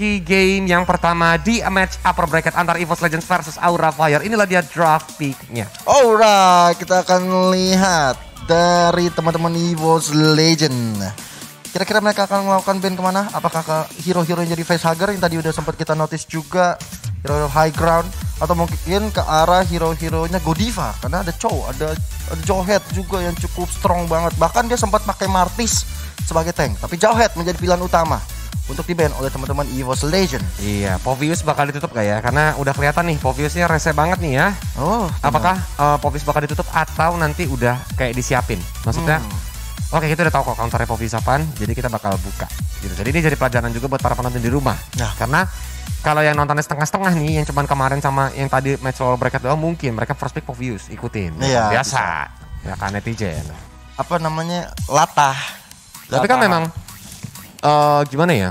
memasuki game yang pertama di match upper bracket antara EVOS Legends versus Aura Fire. Inilah dia draft pick-nya. Alright, kita akan lihat dari teman-teman EVOS Legend. Kira-kira mereka akan melakukan band ke mana? Apakah ke hero-hero yang jadi facehugger yang tadi udah sempat kita notice juga hero high ground atau mungkin ke arah hero-heronya Godiva karena ada Chow, ada, Jawhead juga yang cukup strong banget. Bahkan dia sempat pakai Martis sebagai tank, tapi Jawhead menjadi pilihan utama untuk di oleh teman-teman EVOS Legend. Iya, Povius bakal ditutup gak ya? Karena udah kelihatan nih Poviusnya rese banget nih ya. Oh, Apakah uh, Povius bakal ditutup atau nanti udah kayak disiapin? Maksudnya Hmm. Oke kita udah tahu kok counternya Povius apaan Jadi kita bakal buka gitu. Jadi ini jadi pelajaran juga buat para penonton di rumah Nah. Karena kalau yang nontonnya setengah-setengah nih Yang cuman kemarin sama yang tadi match lower bracket doang Mungkin mereka first pick Povius ikutin Iya, Biasa Ya kan netizen apa namanya? Latah. Tapi kan memang eh Gimana ya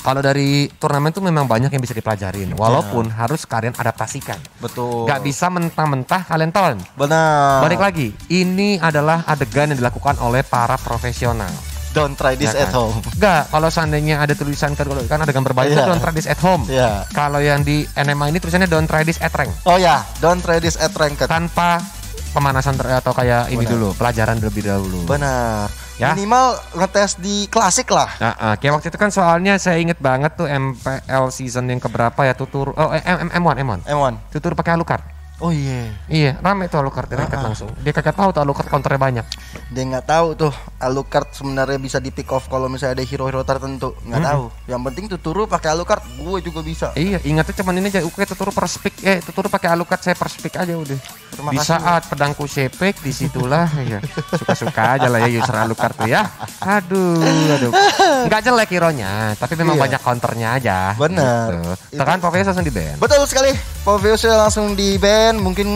kalau dari turnamen tuh memang banyak yang bisa dipelajarin Walaupun harus kalian adaptasikan betul. Gak bisa mentah-mentah kalian ton Benar. Balik lagi, ini adalah adegan yang dilakukan oleh para profesional. Don't try this Ya at kan? home. Enggak, kalau seandainya ada tulisan kan kalau kan adegan berbahaya Iya. don't try this at home. Iya. Kalau yang di NMA ini tulisannya don't try this at rank Oh ya, don't try this at ranked. tanpa pemanasan atau kayak ini Benar. dulu, pelajaran terlebih dahulu. Benar. Ya. Minimal ngetes di klasik lah. Nah, ah, kayak waktu itu kan soalnya saya inget banget tuh MPL season yang keberapa ya tutur oh eh, M- M1 M1 M1. tutur pakai Alucard. Oh iya. Iya, rame tuh Alucard Ah, ah. langsung. Dia kagak tahu tuh Alucard counternya banyak. Dia nggak tahu tuh Alucard sebenarnya bisa di pick off kalau misalnya ada hero-hero tertentu. Nggak tahu. Yang penting Tuturu pakai Alucard, gue juga bisa. Iya, ingatnya cuman ini aja. Oke, tuturu per speak. Eh, tuturu pakai alukat saya per speak aja udah. Terima Di kasih. saat pedangku sepek, di situlah ya. Suka-suka aja lah ya user alukat tuh ya. Aduh, aduh. Enggak jelek hero-nya, tapi memang Iya. banyak counternya aja. Benar. Gitu. Tekan Poveus langsung di ban. Betul sekali. Poveusnya langsung di ban. Mungkin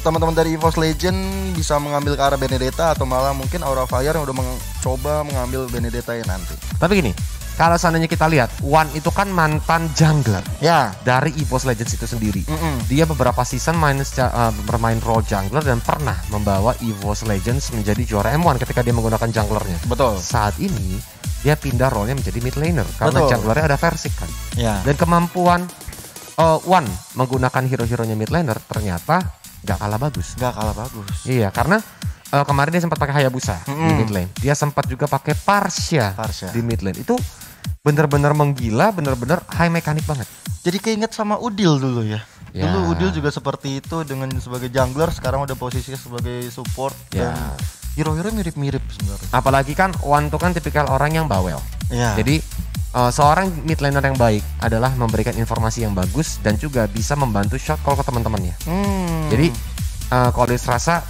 teman-teman dari EVOS Legend bisa mengambil ke arah Benedetta atau malah mungkin Aura Fire yang udah mencoba mengambil Benedetta ya nanti. Tapi gini, kalau seandainya kita lihat, One itu kan mantan jungler Ya. dari EVOS Legends itu sendiri. Mm-mm. Dia beberapa season main eh, bermain role jungler dan pernah membawa EVOS Legends menjadi juara M1 ketika dia menggunakan junglernya. Betul. saat ini dia pindah role-nya menjadi mid laner karena Betul. junglernya ada Versik kan. Ya. Dan kemampuan uh, One menggunakan hero-heronya mid laner ternyata gak kalah bagus. Nggak kalah bagus. Iya, karena uh, kemarin dia sempat pakai Hayabusa di Mm-mm. mid lane. Dia sempat juga pakai Parsha, Parsha. di mid lane. Itu bener-bener menggila, bener-bener high mekanik banget. Jadi keinget sama Udil dulu ya. Ya. Dulu Udil juga seperti itu dengan sebagai jungler sekarang udah posisinya sebagai support Ya. dan hero-hero mirip-mirip sebenarnya. Apalagi kan tuh kan tipikal orang yang bawel. Ya. Jadi uh, seorang mid laner yang baik adalah memberikan informasi yang bagus dan juga bisa membantu shot call ke teman-temannya. Hmm. Jadi uh, kalau dia serasa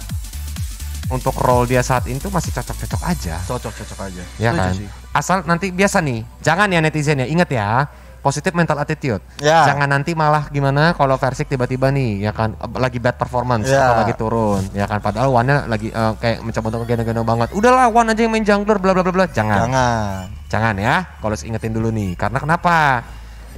untuk role dia saat ini tuh masih cocok-cocok aja, cocok-cocok aja. ya Setuju kan? sih. Asal nanti biasa nih, jangan ya netizen ya, inget ya, positif mental attitude. Ya. Jangan nanti malah gimana kalau Versik tiba-tiba nih, ya kan, lagi bad performance Ya. atau lagi turun, ya kan? Padahal Wan-nya lagi uh, kayak mencoba untuk gendong-gendong banget. Udahlah Wan aja yang main jungler, bla bla bla bla. Jangan, Jangan. jangan ya. Kalau ingetin dulu nih, karena kenapa?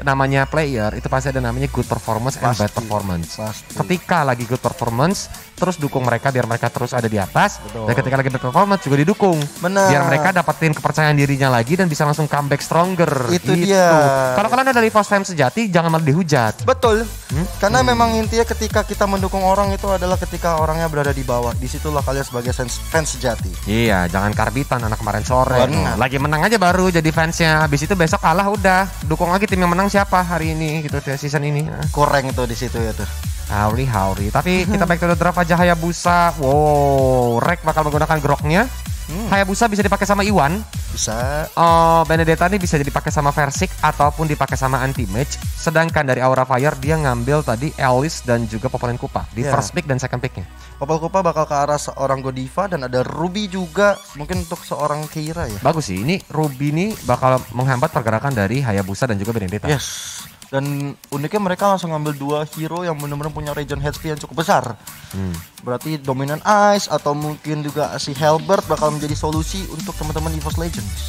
Namanya player itu pasti ada namanya good performance and bad Pasti. performance Pasti. ketika lagi good performance terus dukung mereka biar mereka terus ada di atas Betul. dan ketika lagi bad performance juga didukung Benar. biar mereka dapetin kepercayaan dirinya lagi dan bisa langsung comeback stronger Itu gitu. dia. kalau kalian ada di post fam sejati jangan malah dihujat Betul. Hmm? Karena memang intinya ketika kita mendukung orang itu adalah ketika orangnya berada di bawah. Di situlah kalian sebagai fans, fans sejati. iya jangan karbitan anak kemarin sore Benar. lagi menang aja baru jadi fansnya habis itu besok kalah udah dukung lagi tim yang menang siapa hari ini gitu ya, season ini Kurang itu di situ ya tuh. Hauri Hauri tapi kita back to the draft aja Hayabusa wow Rek bakal menggunakan groknya Hmm. Hayabusa bisa dipakai sama Iwan Bisa. Oh, Benedetta ini bisa dipakai sama Versik ataupun dipakai sama anti match. Sedangkan dari Aura Fire dia ngambil tadi Alice dan juga Popolin Kupa di Ya. first pick dan second picknya. Popol Kupa bakal ke arah seorang Godiva dan ada Ruby juga mungkin untuk seorang Keira ya. Bagus sih. Ini Ruby ini bakal menghambat pergerakan dari Hayabusa dan juga Benedetta. Yes. Dan uniknya mereka langsung ngambil dua hero yang benar-benar punya regen HP yang cukup besar. Hmm. Berarti dominan Ice atau mungkin juga si Halbert bakal menjadi solusi untuk teman-teman EVOS Legends.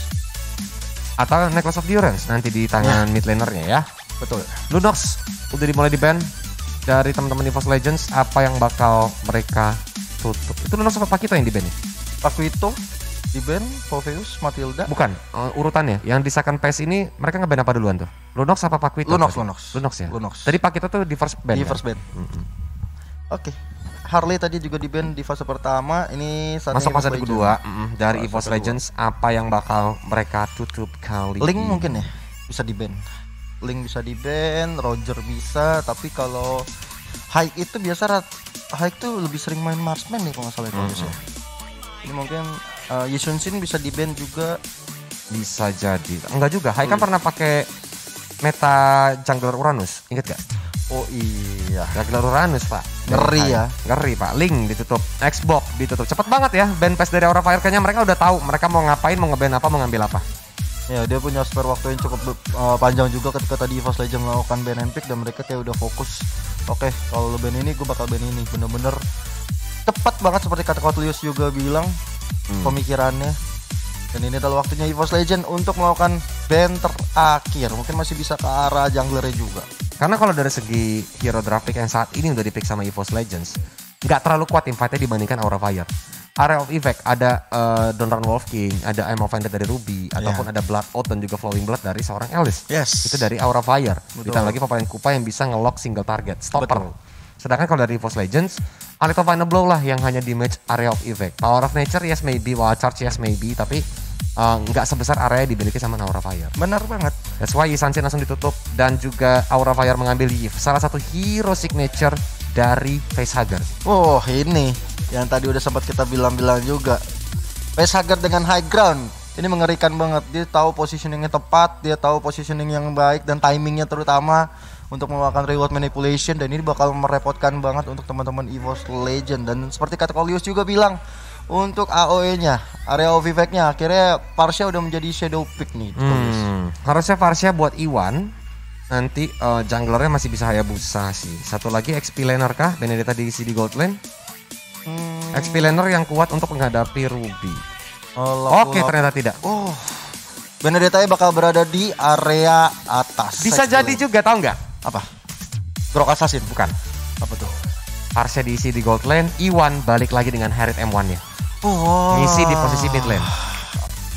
Atau Necklace of Durance nanti di tangan mid lanernya ya. Betul. Lunox udah dimulai di ban dari teman-teman EVOS Legends apa yang bakal mereka tutup. Itu Lunox apa Pakito yang di ban ya? Aku itu Di band Poveus, Matilda. Bukan, uh, urutannya. Yang di second phase ini mereka ngeband apa duluan tuh? Lunox apa Paquito? Lunox, tadi? Lunox. Lunox ya? Lunox. Tadi Paquito tuh di first band di kan? first band. Oke. Harley tadi juga di band di fase pertama. Ini Masuk fase kedua mm, dari Fase EVOS. Legends apa yang bakal mereka tutup kali Link ini? mungkin ya bisa di band. Link bisa di band, Roger bisa, tapi kalau Hike itu biasa rat Hike tuh lebih sering main marksman nih kalau nggak salah kalau bisa. Ini mungkin uh, Yisun Shin bisa di band juga. Bisa jadi. Enggak juga. Hai kan pernah pakai meta jungler Uranus. Ingat gak? Oh iya. Jungler Uranus, Pak. Ngeri Hai. ya. Ngeri, Pak. Link ditutup. Xbox ditutup. Cepet banget ya. Band pass dari Aura Fire kayaknya mereka udah tahu mereka mau ngapain, mau ngeband apa, mau ngambil apa. Ya dia punya spare waktu yang cukup uh, panjang juga ketika tadi EVOS Legends melakukan band and pick dan mereka kayak udah fokus. Oke, kalau lo band ini gue bakal band ini. Bener-bener tepat banget seperti kata Kotlius juga bilang Hmm. pemikirannya. Dan ini adalah waktunya EVOS Legend untuk melakukan band terakhir. Mungkin masih bisa ke arah junglernya juga. Karena kalau dari segi hero draft pick yang saat ini udah dipick sama EVOS Legends, nggak terlalu kuat tim fightnya dibandingkan Aura Fire. Area of Effect ada uh, Donran Wolf King, ada I'm Offended dari Ruby, ataupun ada Blood Oath dan juga Flowing Blood dari seorang Alice. Yes. Itu dari Aura Fire. Betul. Ditambah lagi pemain Kupa yang bisa nge-lock single target, stopper. Betul. Sedangkan kalau dari EVOS Legends, Alito Final Blow lah yang hanya damage Area of Effect. Power of Nature yes maybe, Wild Charge yes maybe, tapi uh, nggak sebesar area yang dimiliki sama Aura Fire. Benar banget. That's why Yisansin langsung ditutup dan juga Aura Fire mengambil Yves, salah satu hero signature dari Facehugger. Oh ini yang tadi udah sempat kita bilang-bilang juga. Facehugger dengan high ground ini mengerikan banget. Dia tahu positioningnya tepat, dia tahu positioning yang baik dan timingnya terutama untuk melakukan reward manipulation dan ini bakal merepotkan banget untuk teman-teman EVOS Legend dan seperti kata Kolius juga bilang untuk AOE-nya, area of effect-nya akhirnya Parsha udah menjadi shadow pick nih. Hmm, harusnya Varsha buat Iwan. Nanti uh, junglernya masih bisa Hayabusa sih. Satu lagi XP laner kah? Benedetta diisi di gold lane. Hmm, XP laner yang kuat untuk menghadapi Ruby. oh, Oke, lap- ternyata tidak. Oh, Benedetta bakal berada di area atas. Bisa jadi juga tahu nggak? apa? Grok Assassin Bukan. apa tuh? Varsha diisi di gold lane, Iwan balik lagi dengan Harriet M1-nya. Oh. Ngisi di posisi mid lane.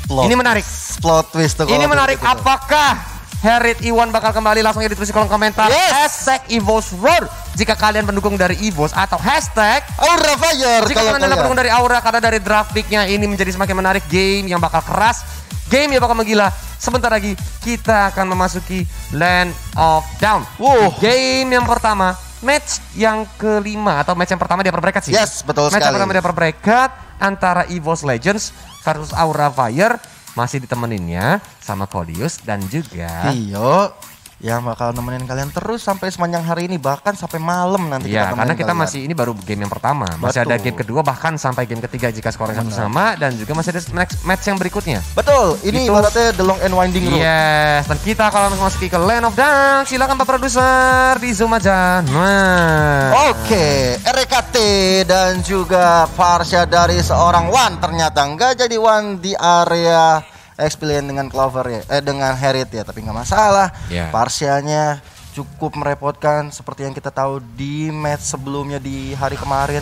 Plot Ini menarik. Plot twist tuh. Ini menarik. gitu. Apakah Harriet Iwan bakal kembali langsung aja ditulis di kolom komentar. Yes. Hashtag EVOS Roar jika kalian pendukung dari EVOS atau hashtag Aura Fire jika kalian adalah pendukung dari Aura karena dari draft picknya ini menjadi semakin menarik game yang bakal keras. Game yang bakal menggila. Sebentar lagi kita akan memasuki Land of Down. Wow. Game yang pertama, match yang kelima atau match yang pertama dia perbrekat sih. Yes, betul match yang sekali. pertama dia perbrekat antara EVOS Legends versus Aura Fire masih ditemeninnya sama Codius dan juga Tio yang bakal nemenin kalian terus sampai sepanjang hari ini bahkan sampai malam nanti Iya, temenin karena kita kalian. masih ini baru game yang pertama. Masih ada Betul. game kedua bahkan sampai game ketiga jika skornya satu sama dan juga masih ada match, match yang berikutnya. Betul, ini Itu- ibaratnya the long and winding road. Yes, dan kita kalau memasuki ke Land of Down, silakan Pak Produser di zoom aja. Nah. Oke, RKT dan juga Farsha dari seorang Wan ternyata nggak jadi Wan di area Experience dengan Clover ya, eh dengan Harriet ya, tapi nggak masalah. Ya. Parsianya cukup merepotkan seperti yang kita tahu di match sebelumnya di hari kemarin.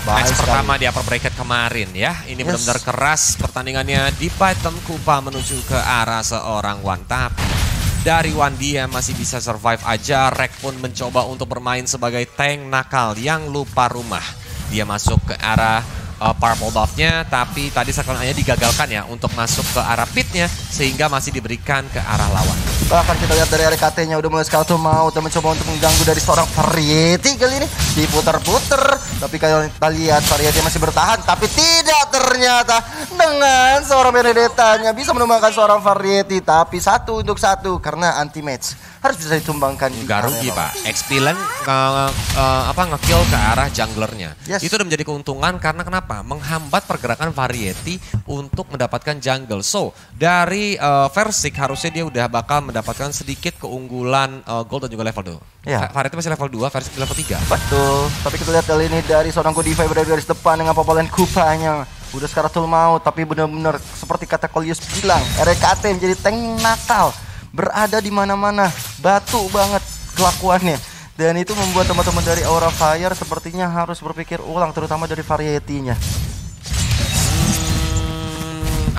Bahaya Match sekali. pertama di upper bracket kemarin ya. Ini Yes. benar-benar keras pertandingannya di Python Kupa menuju ke arah seorang Wan. Tapi dari Wan dia masih bisa survive aja. Rek pun mencoba untuk bermain sebagai tank nakal yang lupa rumah. Dia masuk ke arah uh, purple buff-nya tapi tadi sekelanya digagalkan ya untuk masuk ke arah pitnya sehingga masih diberikan ke arah lawan. Bahkan kita lihat dari RKT-nya udah mulai scout mau dan mencoba untuk mengganggu dari seorang Variety kali ini diputar-putar. Tapi kalau kita lihat Variety masih bertahan tapi tidak ternyata dengan seorang Benedetta-nya bisa menumbangkan seorang Variety tapi satu untuk satu karena anti match harus bisa ditumbangkan di Gak rugi pak. Expilen nge- eh, apa ngekill ke arah junglernya. Yes. Itu udah menjadi keuntungan karena kenapa? Menghambat pergerakan variety untuk mendapatkan jungle. So dari uh, Versik harusnya dia udah bakal mendapatkan sedikit keunggulan eh, gold dan juga level 2. Ya. Variety masih level 2, Versik level 3. Betul. Tapi kita lihat kali ini dari seorang Godify berada di garis depan dengan popolan kupanya. Udah sekarang tuh mau, tapi benar-benar seperti kata Kolius bilang, RKT menjadi tank nakal, berada di mana-mana, batu banget kelakuannya. Dan itu membuat teman-teman dari Aura Fire sepertinya harus berpikir ulang, terutama dari variety-nya.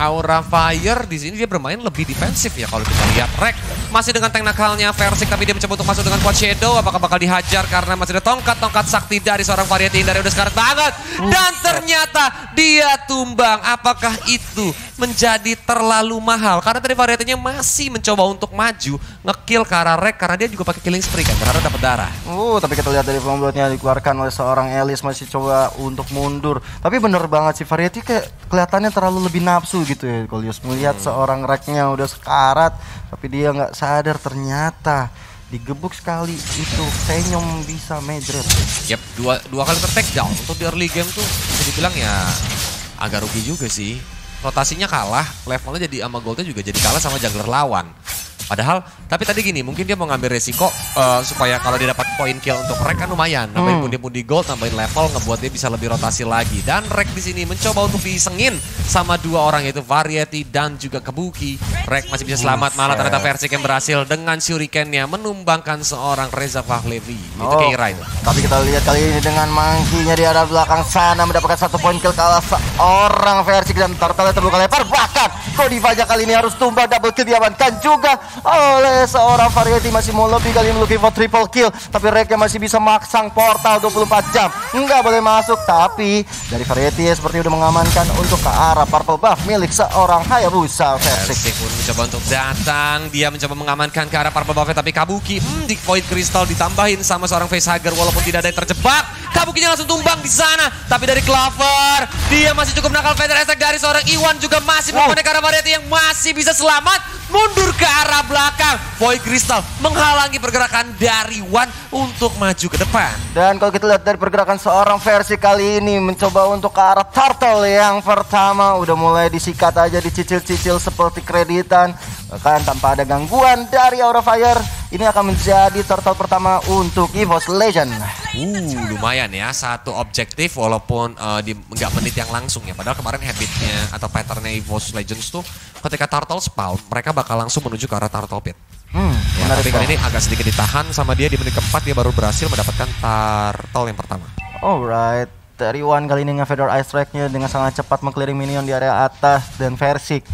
Aura Fire di sini dia bermain lebih defensif ya kalau kita lihat. Rek masih dengan tank nakalnya Versik tapi dia mencoba untuk masuk dengan Quad Shadow. Apakah bakal dihajar karena masih ada tongkat-tongkat sakti dari seorang Variety dari udah sekarang banget. Dan ternyata dia tumbang. Apakah itu menjadi terlalu mahal? Karena tadi Variety-nya masih mencoba untuk maju ngekill ke arah Rek karena dia juga pakai killing spree kan. Karena dapat darah. Uh, tapi kita lihat dari pembuatnya dikeluarkan oleh seorang Elis masih coba untuk mundur. Tapi bener banget sih Variety kayak kelihatannya terlalu lebih nafsu gitu ya. Kalau melihat seorang reknya udah sekarat, tapi dia nggak sadar ternyata digebuk sekali itu Tenyom bisa medret. Yap, dua, dua kali ter down untuk di early game tuh bisa dibilang ya agak rugi juga sih. Rotasinya kalah, levelnya jadi sama goldnya juga jadi kalah sama jungler lawan. Padahal, tapi tadi gini, mungkin dia mau ngambil resiko uh, supaya kalau dia dapat poin kill untuk Rek kan lumayan. Nambahin Hmm. pundi-pundi gold, nambahin level, ngebuat dia bisa lebih rotasi lagi. Dan Rek di sini mencoba untuk disengin sama dua orang yaitu Variety dan juga Kebuki. Rek masih bisa selamat, malah ternyata versi yang berhasil dengan shurikennya menumbangkan seorang Reza Fahlevi. Itu Oh. Keira itu. Tapi kita lihat kali ini dengan mangkinya di arah belakang sana mendapatkan satu poin kill kalah seorang versi dan Turtle terbuka lebar. Bahkan Godiva aja kali ini harus tumbang double kill diamankan juga oleh seorang Variety masih mau lebih kali ini looking for triple kill. Tapi Reknya masih bisa maksang portal 24 jam. Nggak boleh masuk tapi dari Variety ya seperti udah mengamankan untuk ke arah purple buff milik seorang Hayabusa versi. Persik pun mencoba untuk datang. Dia mencoba mengamankan ke arah Purple Buffet. Tapi Kabuki, hmm, di Void Crystal ditambahin sama seorang facehugger. Walaupun tidak ada yang terjebak. Kabukinya langsung tumbang di sana. Tapi dari Clover, dia masih cukup nakal Feather Attack dari seorang Iwan juga masih Wow. mempunyai ke arah Variety yang masih bisa selamat. Mundur ke arah belakang. Void Crystal menghalangi pergerakan dari Wan untuk maju ke depan. Dan kalau kita lihat dari pergerakan seorang versi kali ini mencoba untuk ke arah turtle yang pertama udah mulai disikat aja dicicil-cicil seperti kreditan bahkan tanpa ada gangguan dari Aura Fire ini akan menjadi turtle pertama untuk EVOS Legend. Uh, lumayan ya. Satu objektif walaupun eh, di nggak menit yang langsung ya. Padahal kemarin habitnya atau patternnya EVOS Legends tuh ketika Turtle spawn, mereka bakal langsung menuju ke arah Turtle Pit. Hmm, Ya, menarik tapi kali ini agak sedikit ditahan sama dia. Di menit keempat dia baru berhasil mendapatkan Turtle yang pertama. Alright, dari One kali ini nge-feather ice track-nya dengan sangat cepat mengclearing minion di area atas dan Versik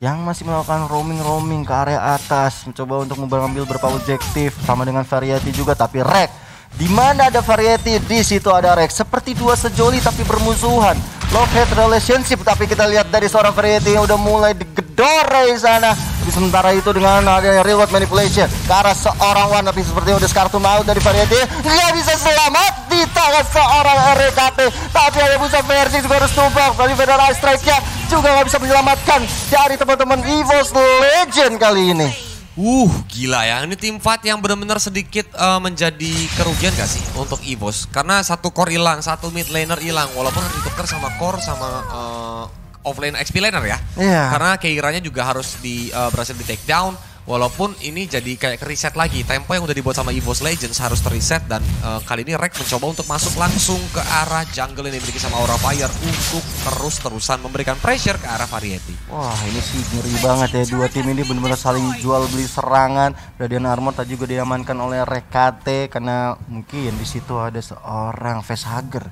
yang masih melakukan roaming-roaming ke area atas. Mencoba untuk mengambil beberapa objektif sama dengan Variety juga tapi Rek di mana ada Variety? Di situ ada Rek seperti dua sejoli tapi bermusuhan. Love hate relationship tapi kita lihat dari seorang Variety yang udah mulai di sana tapi sementara itu dengan adanya reward manipulation arah seorang tapi seperti udah kartu maut dari Variety nggak bisa selamat di tangan seorang RKT tapi ada Busa versi juga harus tumbang dari Federal Ice Strike-nya juga nggak bisa menyelamatkan dari teman-teman EVOS Legend kali ini Uh, gila ya. Ini tim fight yang benar-benar sedikit eh, menjadi kerugian gak sih untuk EVOS? Karena satu core hilang, satu mid laner hilang. Walaupun ditukar sama core sama eh, offlane XP laner ya. Iya. Karena Keiranya juga harus di eh, berhasil di take down. Walaupun ini jadi kayak reset lagi. Tempo yang udah dibuat sama EVOS Legends harus terreset. Dan eh, kali ini Rek mencoba untuk masuk langsung ke arah jungle yang dimiliki sama Aura Fire. Untuk terus-terusan memberikan pressure ke arah Variety. Wah ini sih ngeri banget ya dua tim ini benar-benar saling jual beli serangan Radiant Armor tadi juga diamankan oleh Rekate karena mungkin di situ ada seorang facehugger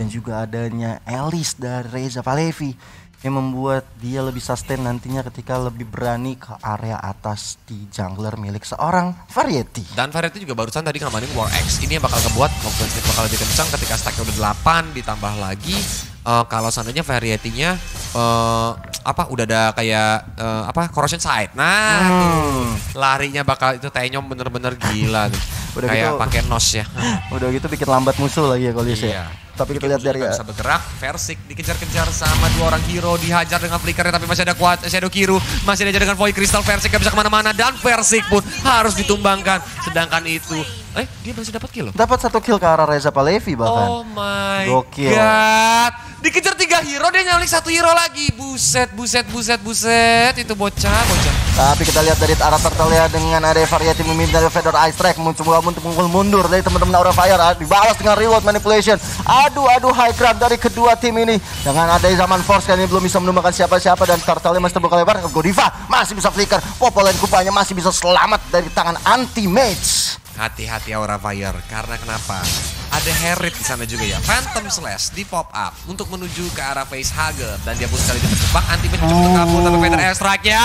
dan juga adanya Elis dari Reza Palevi yang membuat dia lebih sustain nantinya ketika lebih berani ke area atas di jungler milik seorang Variety. Dan Variety juga barusan tadi ngamanin War X. Ini yang bakal ngebuat offensive bakal lebih kencang ketika stacknya udah 8 ditambah lagi eh, kalau seandainya Variety-nya eh, apa udah ada kayak eh, apa corrosion side. Nah, tuh, larinya bakal itu Tenyom bener-bener gila tuh. Udah kayak gitu- pakai nos ya. Udah gitu bikin lambat musuh lagi ya kalau Iya. ya. Tapi kita lihat dari bisa bergerak, Versik dikejar-kejar sama dua orang hero, dihajar dengan flickernya tapi masih ada kuat Shadow Kiru, masih dihajar dengan Void Crystal, Versik gak bisa ke mana-mana dan Versik pun harus ditumbangkan. Sedangkan itu, eh dia masih dapat kill loh. dapat satu kill ke arah Reza Palevi bahkan. Oh my Gokil. god. Dikejar tiga hero, dia nyalik satu hero lagi. Buset, buset, buset, buset. Itu bocah, bocah. Tapi kita lihat dari arah turtle ya dengan ada variety meminta dari Fedor Ice Track mencoba untuk mengukul mundur dari teman-teman Aura Fire ah, dibalas dengan reward manipulation. Aduh aduh high ground dari kedua tim ini dengan ada zaman force kali ini belum bisa menemukan siapa-siapa dan turtle masih terbuka lebar. Godiva masih bisa flicker. Popolen kupanya masih bisa selamat dari tangan anti mage. Hati-hati Aura Fire. Karena kenapa? Ada Herit di sana juga ya. Phantom Slash di pop up untuk menuju ke arah facehugger dan dia pun sekali terjebak anti mencoba untuk kabur tapi Vader airstrike-nya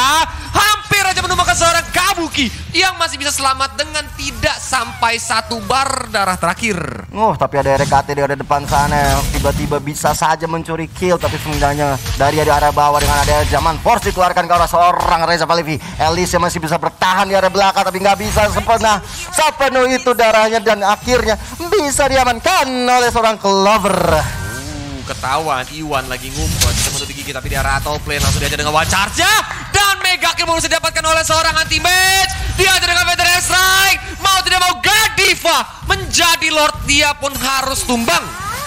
hampir aja menumbangkan seorang Kabuki yang masih bisa selamat dengan tidak sampai satu bar darah terakhir. Oh, tapi ada RKT di ada depan sana tiba-tiba bisa saja mencuri kill tapi sebenarnya dari di arah bawah dengan ada zaman force dikeluarkan ke arah seorang Reza Palevi. Elis yang masih bisa bertahan di arah belakang tapi nggak bisa sempurna sepenuh itu darahnya dan akhirnya bisa diamankan oleh seorang Clover. Uh, ketahuan Iwan lagi ngumpet untuk digigit tapi di arah auto play langsung diajar dengan one charge dan mega kill baru didapatkan oleh seorang anti match diajar dengan veteran strike mau tidak mau Gadiva menjadi lord dia pun harus tumbang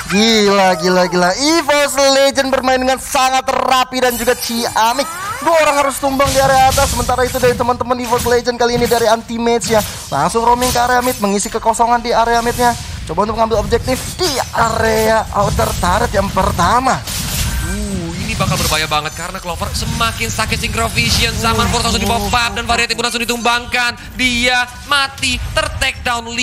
Gila, gila, gila. EVOS Legend bermain dengan sangat rapi dan juga ciamik. Dua orang harus tumbang di area atas. Sementara itu dari teman-teman EVOS Legend kali ini dari anti match ya. Langsung roaming ke area mid, mengisi kekosongan di area midnya. Coba untuk mengambil objektif di area outer turret yang pertama. Uh, bakal berbahaya banget karena Clover semakin sakit synchrovision. Zaman Force langsung di pop up dan Variety pun langsung ditumbangkan. Dia mati, ter-take down 5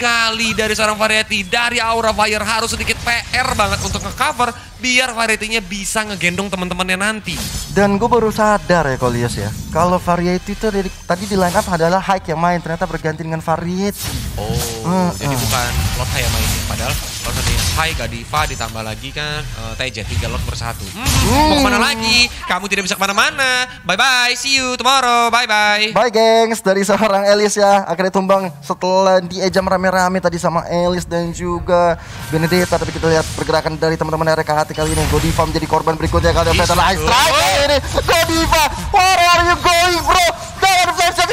kali dari seorang Variety. Dari Aura Fire harus sedikit PR banget untuk nge-cover biar Variety-nya bisa ngegendong teman-temannya nanti. Dan gue baru sadar ya Kolius ya. Kalau Variety itu dari, tadi di line up adalah Hike yang main. Ternyata berganti dengan Variety. Oh, Hmm, jadi hmm. bukan Lord Hai yang mainnya. Padahal kalau tadi Hai, Gadiva ditambah lagi kan uh, TJ, tiga Lord bersatu. Hmm, Mau ke mana lagi? Kamu tidak bisa ke mana-mana. Bye-bye, see you tomorrow. Bye-bye. Bye gengs dari seorang Elis ya akhirnya tumbang setelah diejam rame-rame tadi sama Elis dan juga Benedetta tapi kita lihat pergerakan dari teman-teman RKHT kali ini Godiva menjadi korban berikutnya kalau ada Yes, Fatal Ice. Strike kali ini Godiva where are you going bro jangan flash shot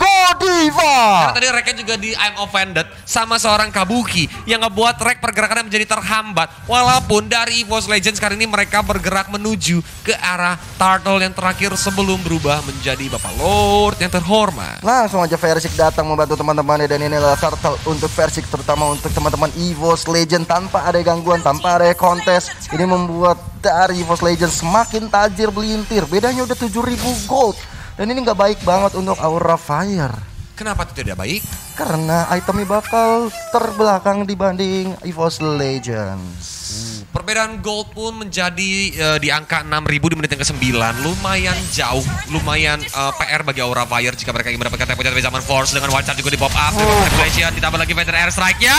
Godiva Karena tadi reknya juga di I'm offended sama seorang Kabuki yang ngebuat rek pergerakannya menjadi terhambat. Walaupun dari EVOS Legends kali ini mereka bergerak menuju ke arah Turtle yang terakhir sebelum berubah menjadi Bapak Lord yang terhormat. Langsung aja Versik datang membantu teman-temannya dan ini adalah turtle untuk Versik terutama untuk teman-teman EVOS Legend tanpa ada gangguan, tanpa ada kontes. Ini membuat dari EVOS Legend semakin tajir belintir. Bedanya udah 7000 gold. Dan ini nggak baik banget untuk Aura Fire. Kenapa itu tidak baik? Karena itemnya bakal terbelakang dibanding EVOS Legends. Perbedaan gold pun menjadi eh, di angka 6000 di menit yang ke-9. Lumayan jauh, lumayan eh, PR bagi Aura Fire jika mereka ingin mendapatkan tempo dari zaman Force dengan one charge juga di pop up. Manipulation ditambah lagi Vader Air Strike-nya.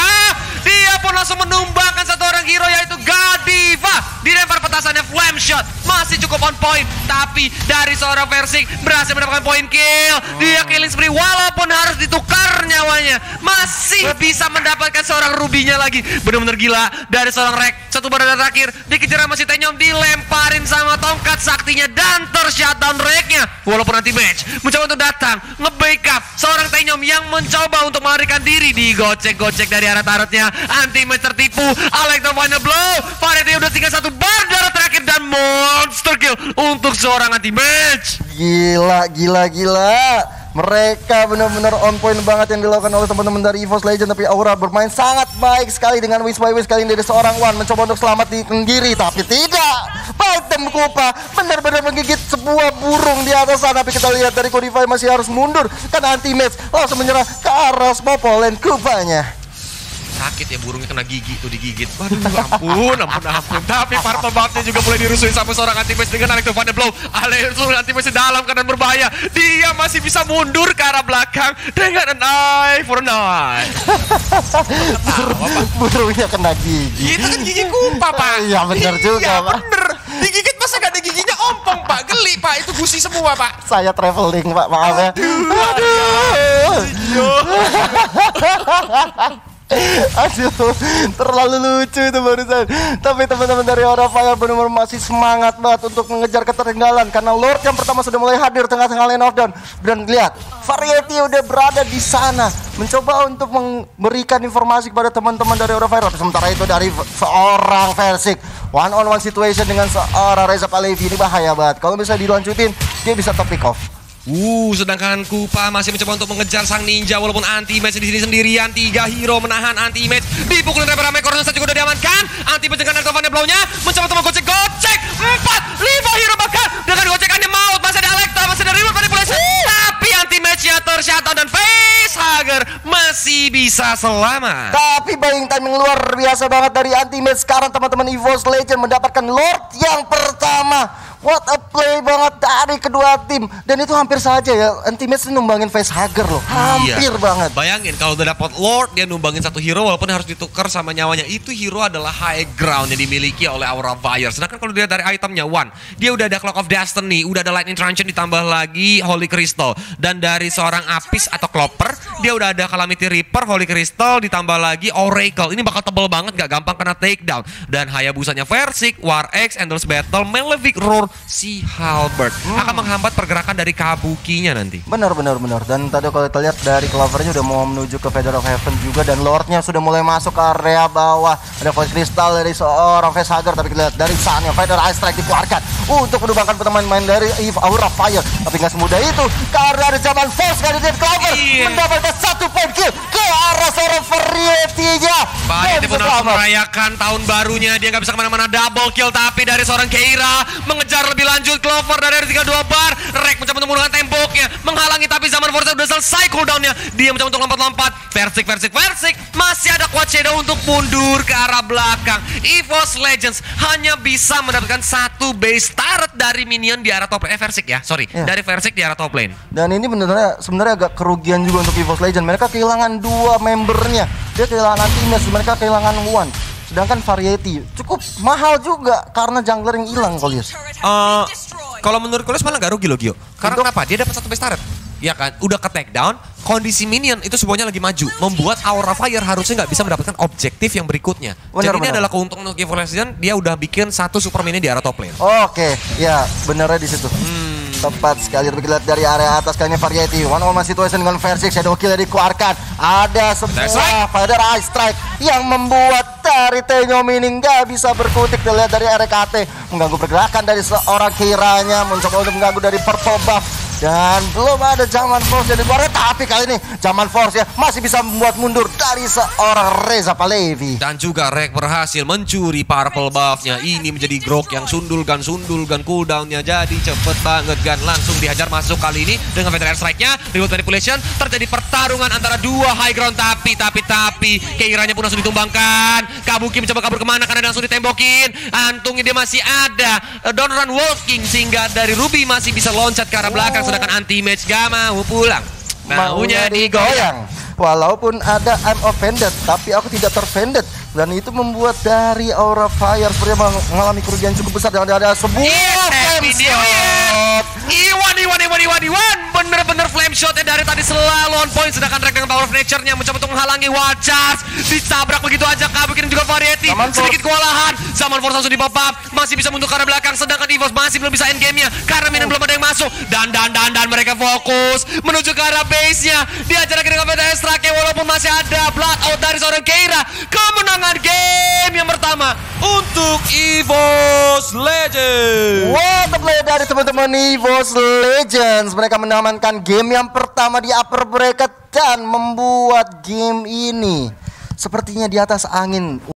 Dia pun langsung menumbangkan satu orang hero yaitu Gadiva. Dilempar petasannya Flame Shot. Masih cukup on point. Tapi dari seorang Versik berhasil mendapatkan point kill. Dia killing spree walaupun harus ditukar nyawanya. Masih bisa mendapatkan seorang rubinya lagi. Benar-benar gila dari seorang Rek. Satu badan terakhir dikejar sama si Tenyom dilemparin sama tongkat saktinya dan tershutdown Reknya. Walaupun nanti match mencoba untuk datang nge-backup seorang Tenyom yang mencoba untuk melarikan diri digocek-gocek dari arah tarotnya. Anti match tertipu. Electro final blow. Variety udah tinggal satu bar darah terakhir dan monster kill untuk seorang anti match. Gila, gila, gila. Mereka benar-benar on point banget yang dilakukan oleh teman-teman dari EVOS Legend tapi Aura bermain sangat baik sekali dengan wish by wish kali ini dari seorang One mencoba untuk selamat di diri tapi tidak. Item Kupa benar-benar menggigit sebuah burung di atas sana tapi kita lihat dari Codify masih harus mundur karena anti match langsung menyerah ke arah Spopolen Kupanya. Sakit ya burungnya kena gigi tuh digigit. Waduh ampun, ampun, ampun. Tapi Purple Buff-nya juga mulai dirusuhin sama seorang anti dengan Electro Thunder Blow. Electro anti di dalam keadaan berbahaya. Dia masih bisa mundur ke arah belakang dengan an eye for an eye. Burungnya kena gigi. Itu kan gigi kupa, Pak. Iya, juga, Iya, Pak. bener. Digigit masa gak ada giginya ompong, Pak. Geli, Pak. Itu gusi semua, Pak. Saya traveling Pak, maaf ya. Aduh, terlalu lucu itu barusan. Tapi teman-teman dari Aura Fire benar-benar masih semangat banget untuk mengejar ketertinggalan karena Lord yang pertama sudah mulai hadir tengah-tengah lane of down. Dan lihat, Variety udah berada di sana mencoba untuk memberikan informasi kepada teman-teman dari Aura Fire. Sementara itu dari seorang Versik one on one situation dengan seorang Reza Palevi ini bahaya banget. Kalau bisa dilanjutin, dia bisa top pick off. Uh, sedangkan Kupa masih mencoba untuk mengejar sang ninja walaupun anti match di sini sendirian. Tiga hero menahan anti match. Dipukulin rame-rame Cornelsa juga udah diamankan. Anti match dengan Eltovan Blow-nya mencoba untuk menggocek gocek. Empat, lima hero bahkan dengan bisa selamat. Tapi buying timing luar biasa banget dari Ultimate sekarang teman-teman EVOS Legend mendapatkan Lord yang pertama. What a play banget dari kedua tim dan itu hampir saja ya Ultimate numbangin face hugger loh. Hampir Iya. banget. Bayangin kalau udah dapat Lord dia numbangin satu hero walaupun harus ditukar sama nyawanya. Itu hero adalah high ground yang dimiliki oleh Aura Fire. Sedangkan kalau dilihat dari itemnya One, dia udah ada Clock of Destiny, udah ada Lightning Truncheon ditambah lagi Holy Crystal. Dan dari seorang Apis atau Klopper, dia udah ada Calamity Reaper, Holy Crystal ditambah lagi Oracle. Ini bakal tebel banget gak gampang kena takedown. Dan Hayabusanya Versik, War X, Endless Battle, Malefic Roar, si Halberd akan menghambat pergerakan dari Kabukinya nanti. Benar benar benar dan tadi kalau kita lihat dari clovernya udah mau menuju ke Feather of Heaven juga dan Lordnya sudah mulai masuk ke area bawah ada voice crystal dari seorang facehugger tapi kita lihat dari saatnya Feather Ice Strike dikeluarkan untuk menumbangkan pemain-pemain dari Eve Aura Fire tapi nggak semudah itu karena ada zaman Force dari Dead Clover Iya. mendapatkan satu poin kill ke arah Bahaya Dan dia benar selamat. merayakan tahun barunya. Dia nggak bisa ke mana-mana. Double kill Tapi dari seorang Keira Mengejar lebih lanjut Clover dari 32 bar. Rek mencoba untuk menggunakan temboknya Menghalangi tapi zaman Forza udah selesai cooldownnya. Dia mencoba untuk lompat-lompat. Versik, Versik, Versik Masih ada Quad Shadow untuk mundur ke arah belakang. EVOS Legends hanya bisa mendapatkan satu base turret dari minion di arah top lane. Eh Versik ya, sorry. Ya. Dari Versik di arah top lane. Dan ini benernya sebenarnya agak kerugian juga untuk EVOS Legend. Mereka kehilangan dua membernya. Dia kehilangan Times, mereka kehilangan One. Sedangkan Variety cukup mahal juga karena jungler yang hilang Kolius. Eh, kalau menurut Kulis malah gak rugi loh Gio. Karena kenapa? Dia dapat satu base turret. Ya kan, udah ke take down, kondisi minion itu semuanya lagi maju, membuat Aura Fire harusnya nggak bisa mendapatkan objektif yang berikutnya. Benar, Jadi ini benar. adalah keuntungan untuk Evo Legends, dia udah bikin satu super minion di arah top lane. Oke, ya benernya di situ. Tepat sekali kita lihat dari area atas kayaknya variety. One on one situation dengan versi Shadow Kill yang dikeluarkan. Ada sebuah Father Ice Strike yang membuat dari Tenyo Mini nggak bisa berkutik. Kita lihat dari RKT mengganggu pergerakan dari seorang kiranya mencoba untuk mengganggu dari Purple Buff. Dan belum ada zaman force yang dikeluarkan Tapi kali ini zaman force ya Masih bisa membuat mundur dari seorang Reza Palevi Dan juga Rek berhasil mencuri purple buff-nya. Ini menjadi grok yang sundulkan, sundulkan cooldown-nya. Jadi cepet banget kan. Langsung dihajar masuk kali ini dengan veteran strike-nya. Reward manipulation. Terjadi pertarungan antara dua high ground. Tapi, tapi, tapi. Keiranya pun langsung ditumbangkan. Kabuki mencoba kabur ke mana karena langsung ditembokin. Antungnya dia masih ada. Eh, Donoran Wolf King sehingga dari Ruby masih bisa loncat ke arah belakang. Sedangkan anti-match gak mau pulang. Maunya digoyang. Walaupun ada I'm offended, tapi aku tidak terfended. Dan itu membuat dari Aura Fire sepertinya mengalami kerugian cukup besar dan ada sebuah year. Iwan, Iwan, Iwan, Iwan, Iwan. Bener-bener flame shotnya dari tadi selalu on point. Sedangkan Rek dengan Power of Nature-nya mencoba untuk menghalangi Charge. Ditabrak begitu aja Kabuki dan juga Variety. Zaman. Sedikit kewalahan. Zaman Force langsung di pop up. Masih bisa mundur ke arah belakang. Sedangkan EVOS masih belum bisa end game-nya. Karena minion belum ada yang masuk. Dan, dan, dan, dan mereka fokus. Menuju ke arah base-nya. Diajar lagi dengan Veta Estrake. Walaupun masih ada blood out dari seorang Keira. Kemenangan game yang pertama untuk EVOS Legends. What a play dari teman-teman EVOS Legends. Mereka mengamankan game yang pertama di upper bracket dan membuat game ini sepertinya di atas angin.